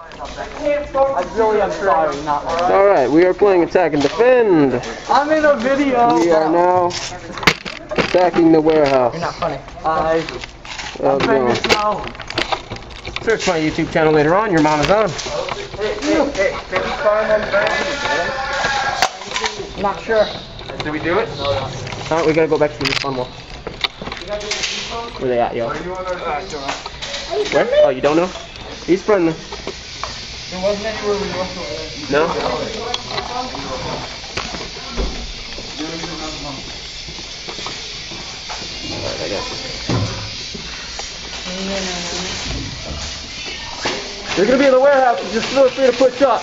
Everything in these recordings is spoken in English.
I really am sorry, not All right, we are playing attack and defend. I'm in a video. We are now attacking the warehouse. You're not funny. I. Oh, How's it going? famous now. Search my YouTube channel later on. Your mom is on. Hey, hey, baby, fireman, bang. Not sure. Did we do it? All right, we gotta go back to the fun one. Where they at, yo? Where? Oh, you don't know? He's friendly. There wasn't anywhere we went No? Alright, I got you. You're gonna be in the warehouse, just feel free to push up.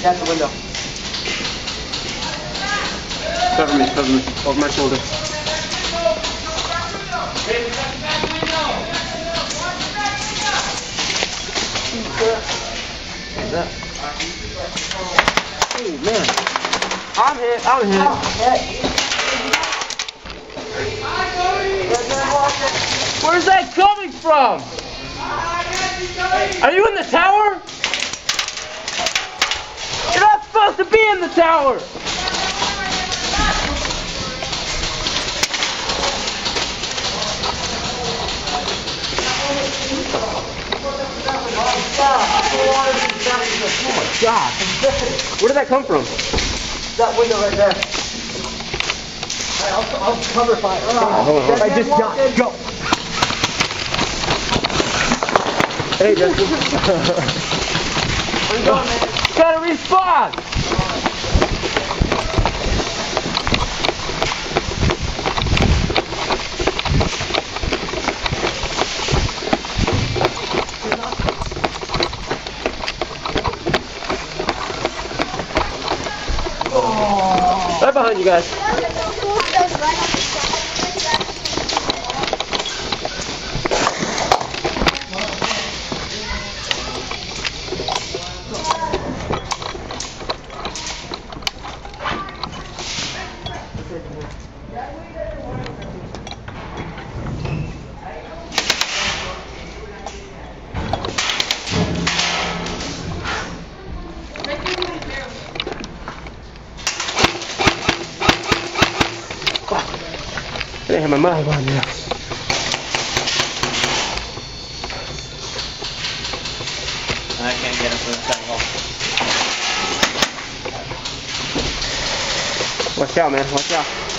he's at the window. Cover me, cover me. Over my shoulder. What's that? Oh man. I'm hit, I'm hit. Where's that coming from? Are you in the tower? You're not supposed to be in the tower! Oh my god. Where did that come from? That window right there. I'll, I'll cover fire. Oh, hold on, hold on. I just died. Go. Hey, Justin. I'm going, man. Gotta respawn! Right behind you guys. I didn't have my mouth on there. I can't get him for the second hole. Watch out, man. Watch out.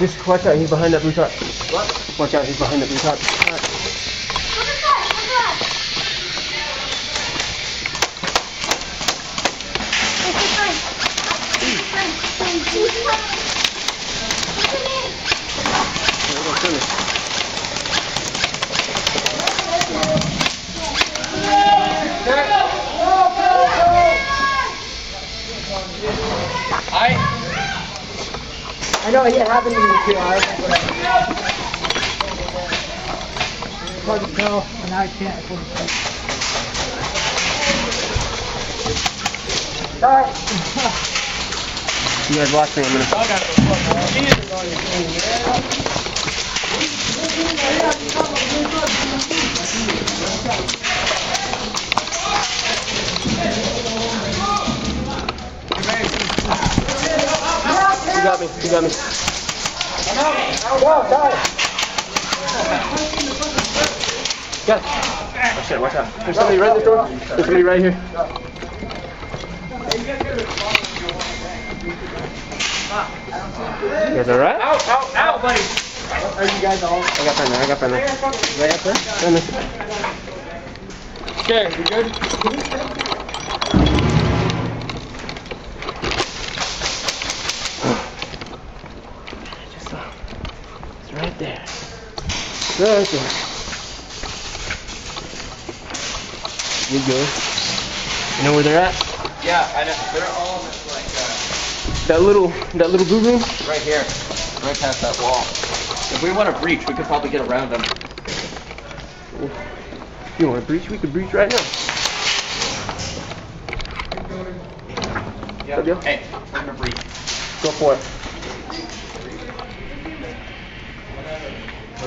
Just watch out, he's behind that blue top. What? Watch out, he's behind that blue top. Look at that! Look at that! Hey, hey, Frank. Frank, Frank, Frank, Frank. Look at me. There we go, finish. I know it happened to me too. I hard to tell, and I can't. I couldn't tell. Alright. You guys watch me, I'm gonna. You got me, you got me. Go, sorry. Got it. Oh shit, watch out. There's somebody right in the door. There's somebody right here. You guys alright? Out, out, out, buddy. Are you guys all? I got pen there, I got pen there. Right up there? Pen there. Okay, you good? Just, uh, it's right there. Right there. You good? You know where they're at? Yeah, I know. They're all just like uh, That little, that little goo goo? right here, right past that wall. If we want to breach, we could probably get around them. You want to breach? We could breach right now. Good deal. Hey, we're gonna breach. Go for it.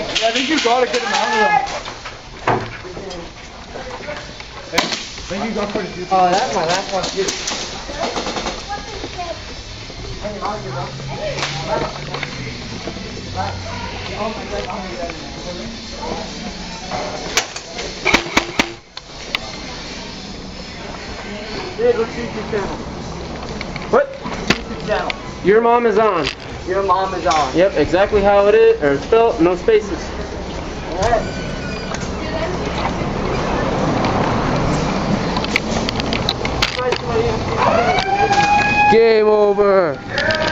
I think you got a good amount of them. Then you go for the Oh, that's my last one too. Dude, what's YouTube channel? What? YouTube channel. Your mom is on. Your mom is on. Yep, exactly how it is, or spelled, no spaces. Alright. Game over.